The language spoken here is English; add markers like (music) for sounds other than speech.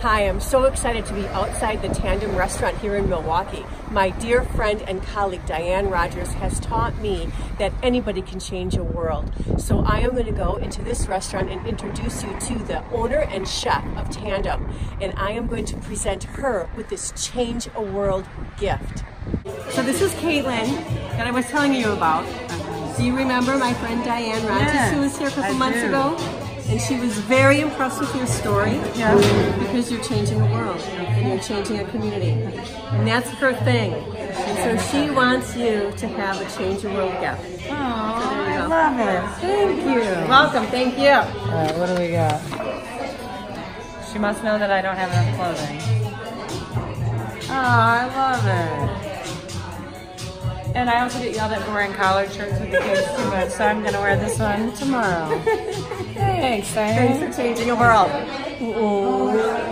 Hi, I'm so excited to be outside the Tandem restaurant here in Milwaukee. My dear friend and colleague Diane Rogers has taught me that anybody can change a world. So I am going to go into this restaurant and introduce you to the owner and chef of Tandem. And I am going to present her with this Change a World gift. So this is Caitlin that I was telling you about. Do you remember my friend Diane Rogers Yes, who was here a couple I months do. ago? And she was very impressed with your story Yeah. because you're changing the world and you're changing a community. And that's her thing. And so she wants you to have a change the world gift. Oh, there I love it. Thank you. Welcome, thank you. All right, what do we got? She must know that I don't have enough clothing. Oh, I love it. And I also get yelled at for wearing collared shirts with the kids too much, so I'm gonna wear this one tomorrow. (laughs) Thanks, Diane. Thanks for changing the world. Ooh.